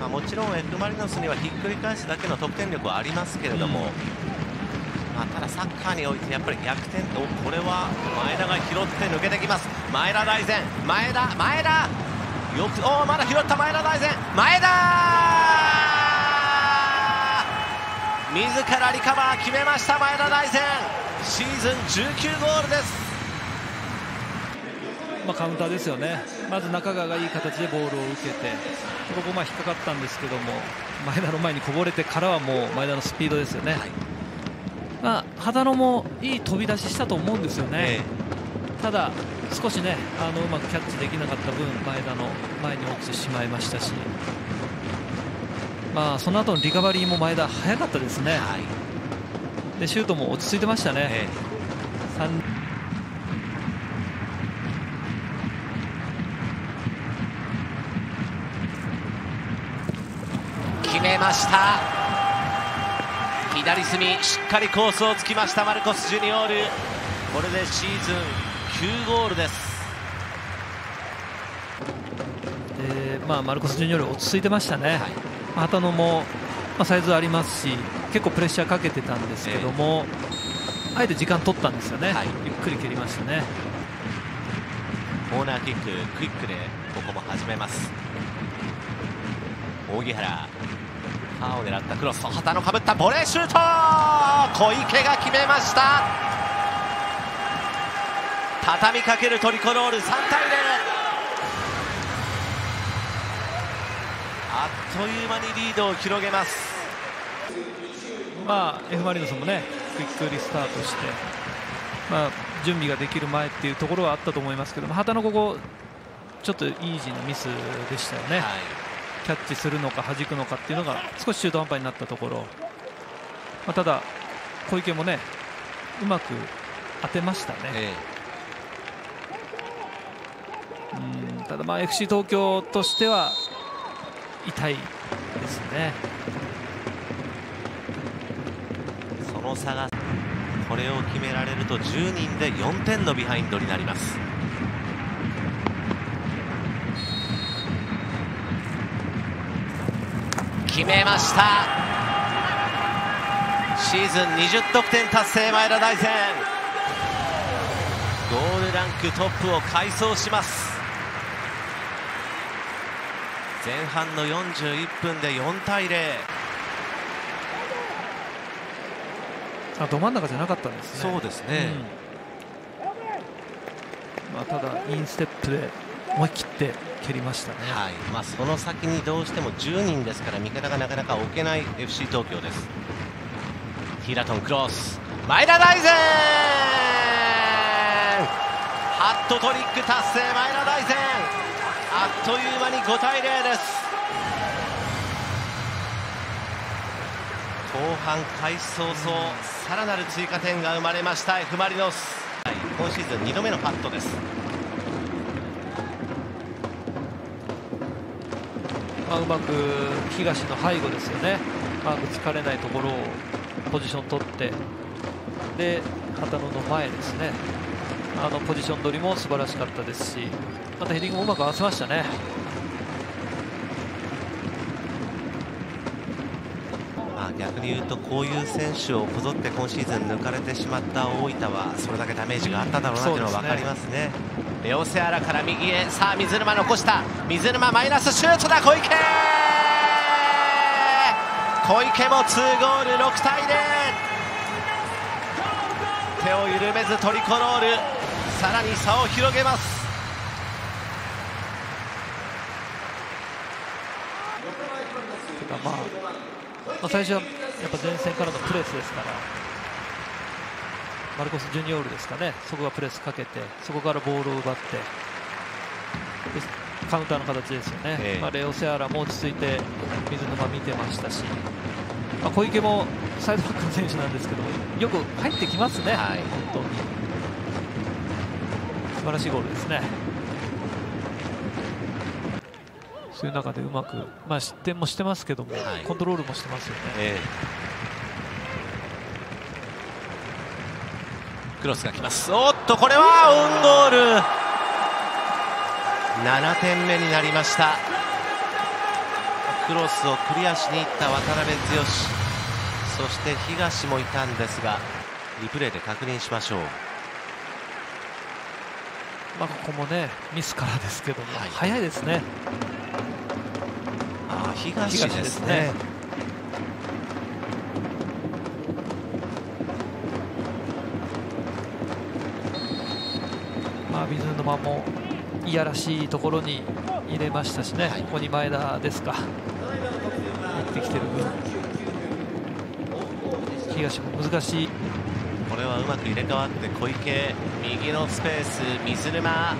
まあ、もちろん F・ マリノスにはひっくり返すだけの得点力はありますけれども、うん、まあ、ただサッカーにおいてやっぱり逆転とこれは前田が拾って抜けてきます。前田大然前田前田。よくおまだ拾った前田大然。前田自らリカバー決めました前田大然。シーズン19ゴールです。まあ、カウンターですよね、まず中川がいい形でボールを受けて、ここまあ引っかかったんですけども、前田の前にこぼれてからはもう前田のスピードですよね、はい、まあ、秦野もいい飛び出ししたと思うんですよね、えー、ただ、少しねあのうまくキャッチできなかった分、前田の前に落ちてしまいましたし、まあ、その後のリカバリーも前田、早かったですね、はい、でシュートも落ち着いてましたね。えーました。左隅しっかりコースをつきましたマルコス・ジュニオール。これでシーズン9ゴールです。で、まあ、マルコス・ジュニオール落ち着いてましたね、はい、畑野も、まあ、サイズありますし結構プレッシャーかけてたんですけども、えー、あえて時間取ったんですよね、はい、ゆっくり蹴りましたね。コーナーキッククイックでここも始めます。扇原パーを狙ったクロス旗のかぶったボレーシュート小池が決めました。畳みかけるトリコロール3対0あっという間にリードを広げます。まあ F・ マリノスもねクイックリスタートして、まあ、準備ができる前っていうところはあったと思いますけども旗のここちょっとイージーなミスでしたよね。はいキャッチするのか弾くのかっていうのが少し中途半端になったところ、まあ、ただ、小池もねうまく当てましたね。ええ、うんただ、まあ FC 東京としては痛いですね。その差がこれを決められると10人で4点のビハインドになります。決めました。シーズン20得点達成前田大然ゴールランクトップを快走します。前半の41分で4対0あど真ん中じゃなかったんですね。そうですね、うん、まあ、ただインステップで思い切って蹴りましたね、はい。まあ、その先にどうしても10人ですから味方がなかなか置けない FC 東京です。ヒラトンクロス。前田大然。ハットトリック達成前田大然。あっという間に5対0です。後半開始早々さらなる追加点が生まれました F・ マリノス、はい、今シーズン2度目のパットですまあ、うまく東の背後ですよね、マークつかれないところをポジション取ってで畑野の前ですねあのポジション取りも素晴らしかったですしまたヘディングもうまく合わせましたね。まあ逆に言うとこういう選手をこぞって今シーズン抜かれてしまった大分はそれだけダメージがあっただろうなというのは分かりますね。レオセアラから右へ。さあ水沼残した。水沼マイナスシュートだ。小池！小池も2ゴール。6対0手を緩めずトリコロールさらに差を広げます、まあ、最初はやっぱ前線からのプレスですから。マルコス・ジュニオールですかね、そこがプレスかけて、そこからボールを奪って、カウンターの形ですよね、えー、まあ、レオ・セアラも落ち着いて水沼見てましたし、まあ、小池もサイドバックの選手なんですけどよく入ってきますね、はい、本当に。素晴らしいゴールですね。そういう中でうまく、まあ、失点もしてますけども、はい、コントロールもしてますよね。えークロスが来ますおっとこれはオウンゴール7点目になりましたクロスをクリアしに行った渡辺剛そして東もいたんですがリプレイで確認しましょう。まあ、ここもねミスからですけども、はい、早いですね。あ東ですね。まあ、水沼もいやらしいところに入れましたしね、はい、ここに前田ですか、入ってきてる分、東も難しい。これはうまく入れ替わって小池右のスペース水沼。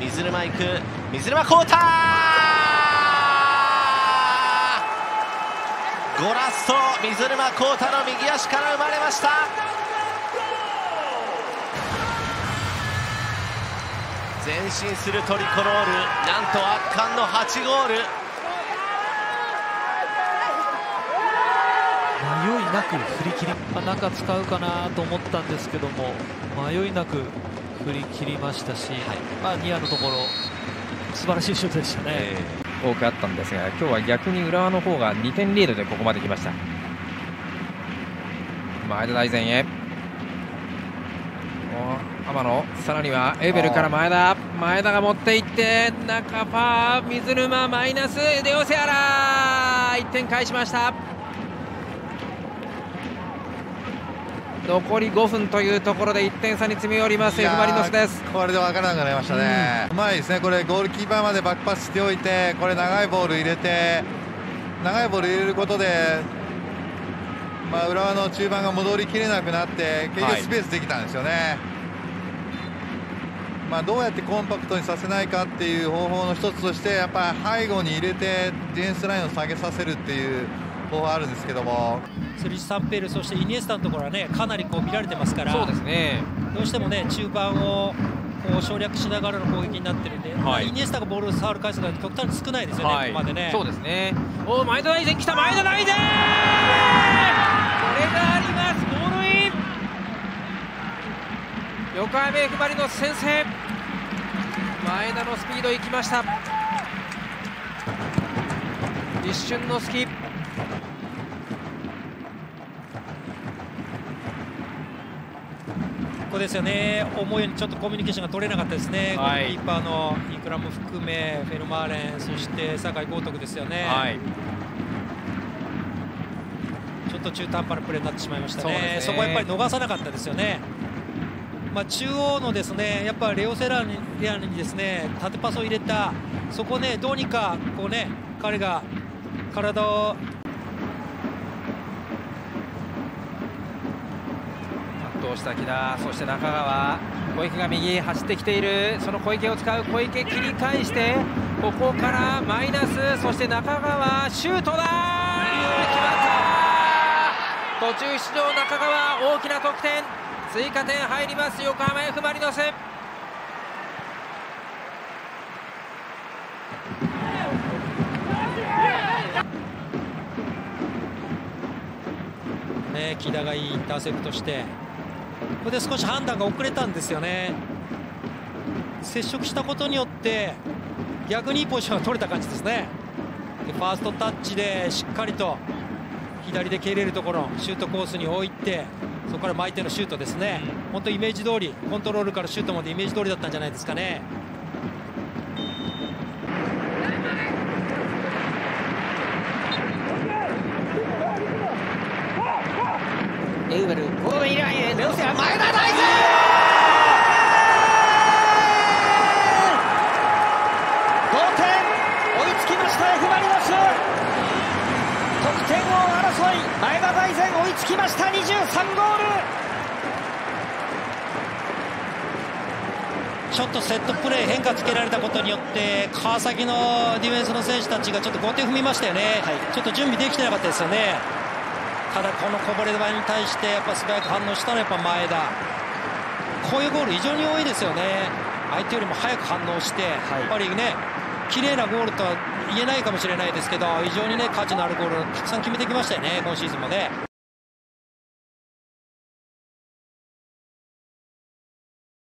水沼行く。水沼交代!ゴラスト水沼宏太の右足から生まれました前進するトリコロール。なんと圧巻の8ゴール。迷いなく振り切り、まあ、中使うかなと思ったんですけども迷いなく振り切りましたし、はい、まあ、ニアのところ素晴らしいシュートでしたね、えー、多くあったんですが今日は逆に浦和の方が2点リードでここまで来ました。前田大然へ浜野さらにはエベルから前田。前田が持っていって中パー水沼マイナスデオセアラ1点返しました。残り5分というところで1点差に詰め寄ります F・ マリノスです。これで分からなくなりましたね、うまいですね、これゴールキーパーまでバックパスしておいてこれ長いボール入れて長いボール入れることで、まあ、浦和の中盤が戻りきれなくなって結局スペースできたんですよね、はい、まあ、どうやってコンパクトにさせないかっていう方法の一つとしてやっぱり背後に入れてディフェンスラインを下げさせるっていう方法あるんですけども。スリサンペールそしてイニエスタのところはねかなりこう見られてますから。そうですね。どうしてもね中盤をこう省略しながらの攻撃になってるんで、はい、イニエスタがボールを触る回数が極端に少ないですよね、はい、ここまでね。そうですね。お前田大然来た前田大然これがあります。ゴールイン。横浜 F・ マリノス先制前田のスピードいきました。一瞬の隙。こですよね、思うようにちょっとコミュニケーションが取れなかったですね、はい、キーパーのイクラム含め、フェルマーレン、そして酒井豪徳ですよね、はい、ちょっと中途半端なプレーになってしまいましたね、ね。そこはやっぱり逃さなかったですよね。ま、中央のですねやっぱレオセラににですね縦パスを入れた、そこねどうにかこうね彼が体を倒した木田。そして中川。小池が右走ってきている。その小池を使う。小池切り返してここからマイナス。そして中川シュートだ途中出場中川大きな得点。追加点入ります横浜 F・ マリノス。ね木田がいいインターセプトして。これで少し判断が遅れたんですよね。接触したことによって逆にいいポジションが取れた感じですね。でファーストタッチでしっかりと左で蹴れるところシュートコースに置いてそこから巻いてのシュートですね、本当イメージ通りコントロールからシュートまでイメージ通りだったんじゃないですかね。エウベルボール以来へレオセア前田大然同点追いつきました F・ マリノス得点王争い前田大然追いつきました23ゴール。ちょっとセットプレー変化つけられたことによって川崎のディフェンスの選手たちがちょっと後手踏みましたよね、はい、ちょっと準備できてなかったですよね。ただこのこぼれ球に対してやっぱ素早く反応したのはやっぱ前田。こういうゴール非常に多いですよね。相手よりも早く反応して、はい、やっぱりね綺麗なゴールとは言えないかもしれないですけど非常にね価値のあるゴールをたくさん決めてきましたよね今シーズンもね。